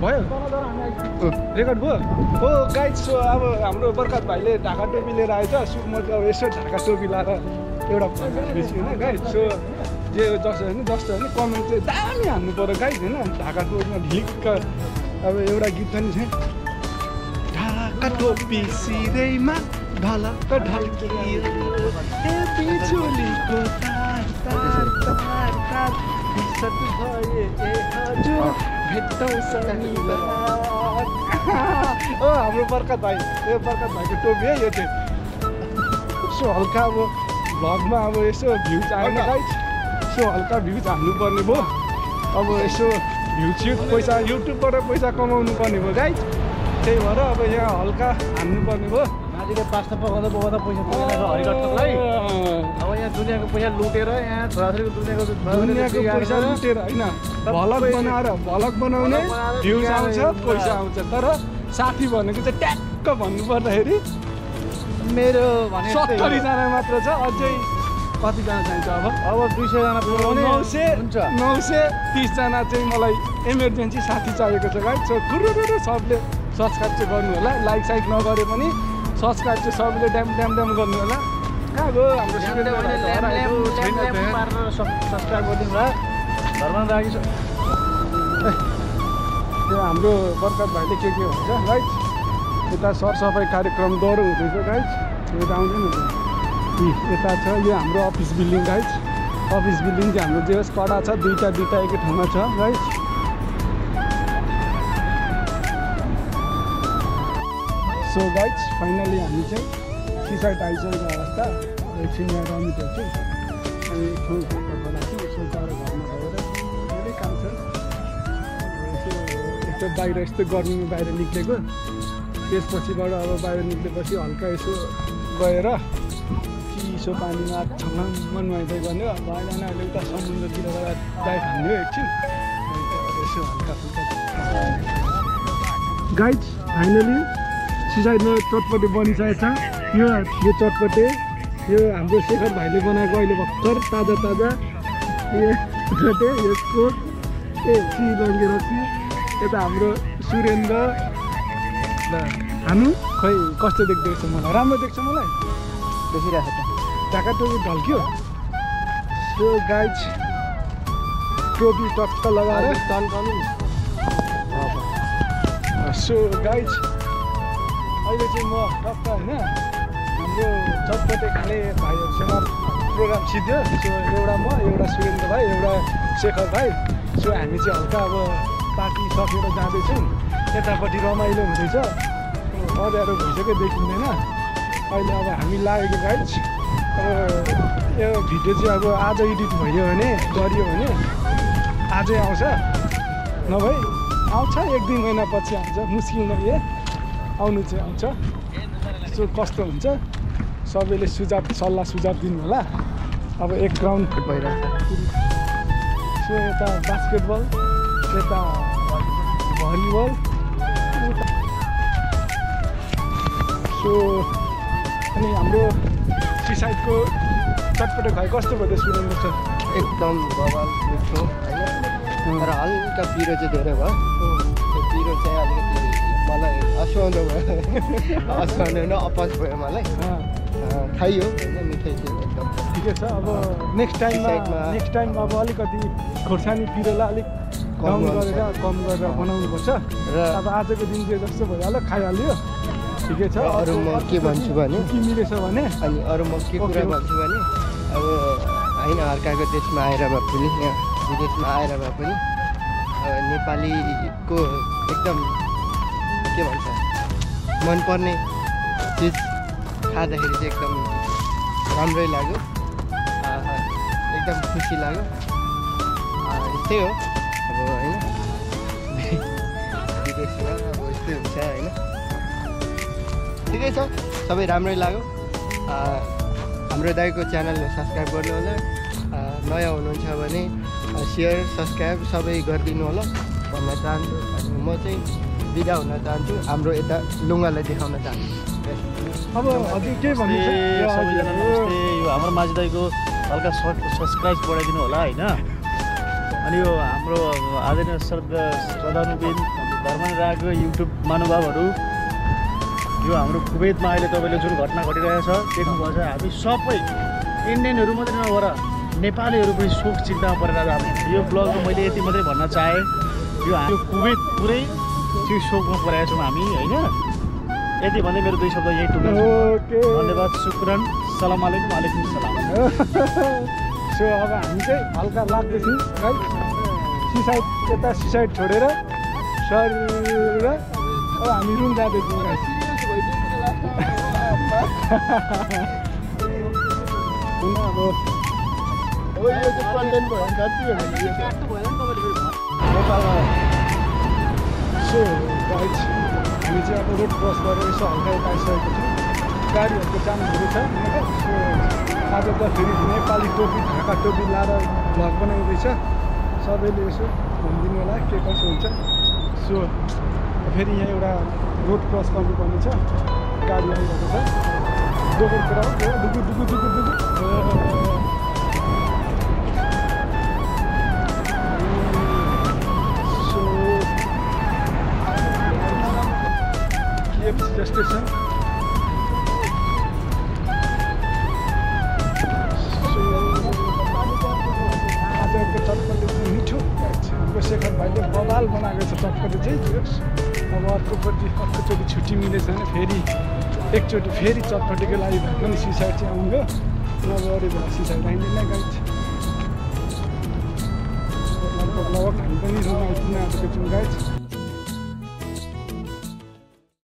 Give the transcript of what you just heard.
भयो। रेकर्ड भयो। हो गाइड सो अब हाम्रो बर्खात भाइले ढाका टोपी लिएर आएछ सु म चाहिँ अब यसो ढाका टोपी लाएर एउटा बेसी होइन गाइड सो जे जस्तो होइन जस्तो होइन कमेन्ट चाहिँ दामी हान्नु पऱ्यो गाइड होइन। ढाका टोपीमा ढिलिक्क अब एउटा गीत पनि छ। ढाका टोपी सिरैमा ढलक्क ढल्कियो हाम्रो बर्खात भाइ यो बर्खात भाइको टोपी है यो चाहिँ यसो हल्का अब भ्लगमा अब यसो भ्युज आएन गाइज यसो हल्का भ्युज हाल्नुपर्ने भयो अब यसो भ्युज सिट पैसा युट्युबबाट पैसा कमाउनु पर्ने भयो गाइज त्यही भएर अब यहाँ हल्का हान्नुपर्ने भयो मान्छेले पास्ता पकाउँदा पकाउँदा पैसा पुगेन हरिकट्टलाई अब यहाँ दुनियाँको पैसा लुटेर यहाँ छोराछोरीको दुनियाँको दुनियाँको पैसा लुटेर होइन? भलक बनाएर भलक बनाउने भ्युज आउँछ पैसा आउँछ। तर साथी भनेको चाहिँ ट्याक्क भन्नु पर्दाखेरि मेरो भने सत्तरीजना मात्र छ अझै कतिजना चाहिन्छ अब? अब दुई सयजना नौ सय हुन्छ। नौ सय तिसजना चाहिँ मलाई इमर्जेन्सी साथी चाहिएको छ गाइड सो कुरुरु सबले सब्सक्राइब चाहिँ गर्नु होला लाइक साइक नगरे पनि सब्सक्राइब चाहिँ सबले ड्याम ड्याम ड्याम गर्नु होला कहाँ गयो हाम्रो सब्सक्राइब गरिदिनु होला घरमा राखी त्यो हाम्रो बर्खात भाइले के के हुन्छ गाइड यता सरसफाइ कार्यक्रम दह्रो हुँदैछ गाइड यता आउँदैन यता छ यो हाम्रो office building guide office building चाहिँ हाम्रो जे होस् कडा छ दुईवटा दुईवटा एकै ठाउँमा छ गाइड सो गाइड फाइनली हामी चाहिँ सिसाइट आइसकेको अवस्था। एकछिन यहाँ रमिटर छु अनि एकछिन छु यसो गएर घरमा गएर धेरै काम छ। यसो यस्तो बाहिर यस्तो गर्मीमा बाहिर निक्लेको। त्यसपछिबाट अब बाहिर निक्लेपछि हल्का यसो गएर चिसो पानीमा छङ्गम्म नुहाइदै गर्ने हो भएन अहिले उता समुद्रतिर गएर डाइभ हान्ने हो एकछिन यसो हल्का फुल्का गाइड फाइनली सुसाइडमा चटपटे बनिसकेको छ यो यो चटपटे यो हाम्रो शेखर भाइले बनाएको अहिले भर्खर ताजा ताजा। यो चटपटे यो कोक ए श्रीलङ्गे रक्सी यता हाम्रो सुरेन्द्र। ल हानु खै कस्तो देख्दैछ मलाई राम्रो देख्छ मलाई? देखिरहेको छ। ढाका टोपी ढल्क्यो? सो गाइड टोपी टक्क लगाएर। सो गाइज अहिले चाहिँ म टक्क होइन हाम्रो चटपटे खाने भाइहरूसँग प्रोग्राम सिद्धियो सो एउटा म एउटा सुरेन्द्र भाइ एउटा शेखर भाइ सो हामी चाहिँ हल्का अब पार्टी सकेर जाँदैछौँ यतापट्टि रमाइलो हुँदैछ अँध्यारो भइसक्यो देखिँदैन अहिले अब हामी लागेको गाइज अब यो भिडियो चाहिँ अब आज एडिट भयो भने गरियो भने आजै आउँछ नभए आउँछ एक दुई महिना पछि आउँछ मुस्किल नभए आउनु चाहिँ आउँछ। सो कस्तो हुन्छ? सबैले सुझाव सल्लाह सुझाव दिनु होला। अब एक ग्राउन्ड भइरहेको सो यता बास्केटबल यता भलिबल सो अनि हाम्रो सिसाइडको चटपटे खुवाइ कस्तो भयो त सुरेन्द्र सर एकदम बवाल मिठो होइन? तर हल्का पिरो चाहिँ धेरै भयो। त्यो पिरो चाहिँ अलिकति मलाई असुहाउँदो भयो। होइन अपच भयो मलाई। खाइयो। होइन मिठाई चाहिँ एकदम। ठिकै छ अब नेक्स्ट टाइममा नेक्स्ट टाइम अब अलिकति खोर्सानी पिरोलाई अलिक कम गरेर कम गरेर बनाउनुपर्छ। र अब आजको दिन चाहिँ जस्तो भइहाल्यो खाइहाल्यो। ठिकै छ। अरू म के भन्छु भने? के मिलेछ भने? अनि अरू म के कुरा. भन्छु भने अब होइन अर्काको देशमा आएर भए पनि यहाँ विदेशमा आएर भए पनि नेपालीको एकदम के भन्छ? मनपर्ने चिज खाँदाखेरि चाहिँ एकदम राम्रै लाग्यो। एकदम खुसी लाग्यो। यस्तै हो। अब होइन। विदेशमा अब यस्तै हुन्छ होइन। ठिकै छ। सबै राम्रै लाग्यो। हाम्रो दाईको च्यानललाई सब्सक्राइब गर्नु होला। नयाँ हुनुहुन्छ भने सेयर सब्सक्राइब सबै गरिदिनु होला। भन्न चाहन्छु। म चाहिँ बिदा हुन चाहन्छु। हाम्रो यता लुङ्गालाई देखाउन चाहन्छु। अब हजुर के भन्नु छ? यो हाम्रो माझी दाईको हल्का सब्सक्राइब बढाइदिनु होला होइन? अनि यो हाम्रो आदरणीय श्रद्धा श्रद्धानुबिन धर्मले आएको युट्युब महानुभावहरू यो हाम्रो कुवेतमा अहिले तपाईँले जुन घटना घटिरहेछ देख्नुभएको छ हामी सबै इन्डियनहरू मात्रै नभएर नेपालीहरू पनि शोक चिन्तामा परेर हामी यो ब्लगमा मैले यति मात्रै भन्न चाहेँ। यो हामी यो कुवेत पुरै त्यो शोकमा परेका छौँ हामी होइन? यति भन्दै मेरो दुई शब्द यही टुक्रा ओके। धन्यवाद शुक्रन। सलाम आलेकुम आलेकुम सलाम। सो अब हामी चाहिँ हल्का लाग्दैछौँ है? सिसाइड यता सिसाइड छोडेर सर अब हामी रुम जाँदैछौँ अब चाहिँ अब रोड क्रस गरेर यसो हल्का यता आइसकेको छौँ। गाडीहरूको जामहरू छ। होइन सो आज त फेरि नेपाली टोपी ढाका टोपी लाएर भ्लग बनाउँदैछ। सबैले यसो भनिदिनु होला के कसो हुन्छ। सो फेरि यहाँ एउटा रोड क्रस गर्नुपर्ने छ। गाडी आइरहेको छ। कुरा हो। त्यो दुगु दुगु दुगु। बवाल बनाएको छ चटपटे चाहिँ अब अर्कोपट्टि अर्कोचोटि छुट्टी मिलेछ भने फेरि एकचोटि फेरि चटपटेको लागि भए पनि सिसाइड चाहिँ आउनु नभए अरू बेला सिसाइड आइँदैन गाइड लगभग हामी पनि रुम आइपुग्न आँटेको छौँ गाइड